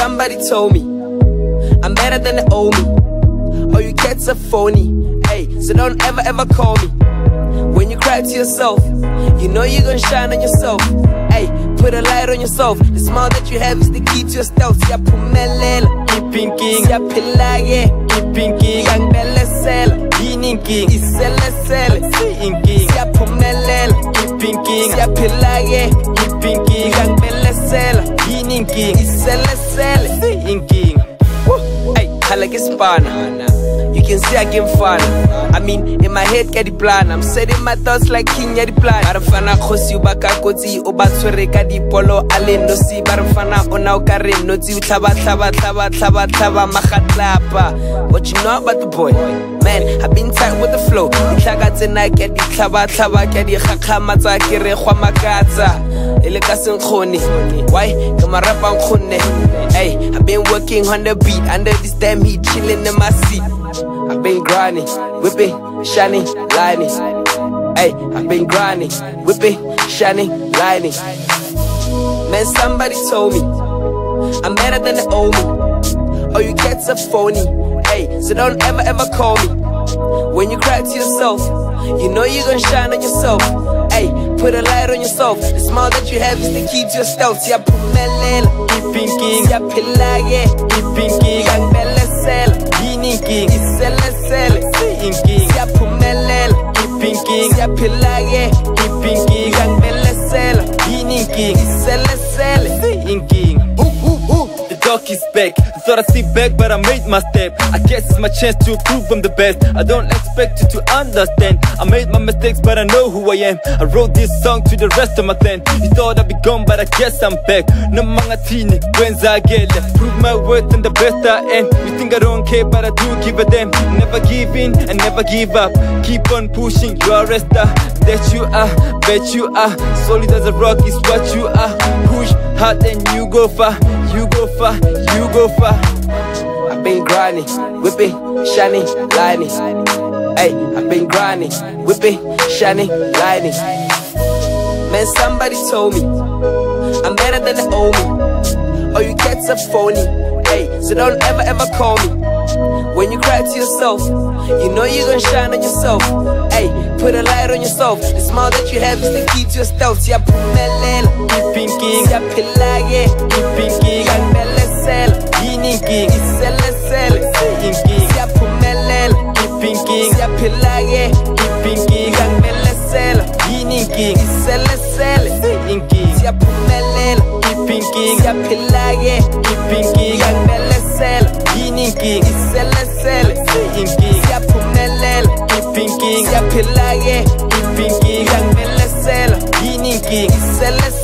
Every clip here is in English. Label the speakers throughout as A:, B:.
A: somebody told me I'm better than the old me. Oh, you cats are phony. Hey, so don't ever ever call me. When you cry to yourself, you know you're gonna shine on yourself. Hey, put a light on yourself. The smile that you have is the key to your stealth. Siyaphumelela, ipinking, siyaphila-ke, ipinking, angibelesela, yini inking, iselesele, inking, siyaphumelela, ipinking, siyaphila-ke, ipinking, yini inking, iselesele, inking. Woo! Hey, like Spana. You can see I get fun. I mean, in my head, get the plan. I'm setting my thoughts like king, yeah, the plan. Barafana khosi ubaka kotsi uba tshwere ka dipolo a le nosi. Barafana ona o ka notsi. O tlhaba tlhaba tlhaba tlhaba tlhaba magatlapa what you know about the boy. Man i've been tight with the flow. Ditlhaka tsena ke di tlhaba tlhaba ke di gakgamatsa ke re gwa makatsa. E le ka senkgone. Why? Ke marapa nkgonne. Hey i've been working on the beat under this damn heat chilling in my seat I've been grinding, whipping, shining, lining. Hey, I've been grinding, whipping, shining, lining. Man, somebody told me I'm better than the old me. Oh, you cats are phony. Hey, so don't ever ever call me. When you cry to yourself, you know you're gonna shine on yourself. Hey, put a light on yourself. The smile that you have is the key to your stealth. Siyaphumelela, ipinking, siyaphila-ke, ipinking, angibelesela, yini ipinking, siyaphila-ke, ipinking, angibelesela, yini inking, iselesele, inking.
B: The dog is back. Thought I'd sit back, but I made my step. I guess it's my chance to prove I'm the best. I don't expect you to understand. I made my mistakes, but I know who I am. I wrote this song to the rest of my clan. You thought I'd be gone, but I guess I'm back. No mga tini, wenzagele. Prove my worth and the best I am. You think I don't care, but I do give a damn. Never give in and never give up. Keep on pushing, you are a star. That you are, bet you are. Solid as a rock is what you are. Push hard and you go far. You go far, you go far.
A: I've been grinding, whipping, shining, lining. Hey, I've been grinding, whipping, shining, lining. Man, somebody told me I'm better than the old me. Oh, you cats are phony. Hey, so don't ever ever call me. When you cry to yourself, you know you're gonna shine on yourself. Hey, put a light on yourself. The smile that you have is the key to your stealth. Siyaphumelela, ipinking, siyaphila-ke, ipinking, angibelesela, yini inking, iselesele, inking, siyaphumelela, ipinking, siyaphila-ke, yini inking, iselesele, inking, siyaphumelela, ipinking, siyaphila-ke, ipinking, angibelesela, yini inking, iselesele, inking, siyaphumelela, ipinking, siyaphila-ke, ipinking, angibelesela, yini inking, iselesele,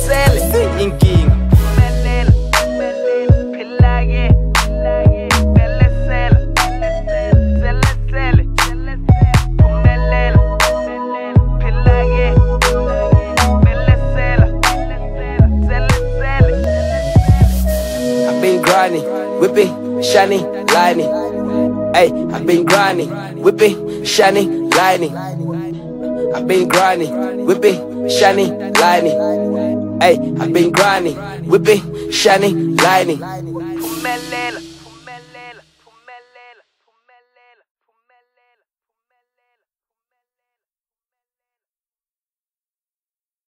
A: grinding, whipping, shining, lining. Hey, I've been grinding, whipping, shining, lining. I've been grinding, whipping, shining, lining. Hey, I've been grinding, whipping, shining, lining.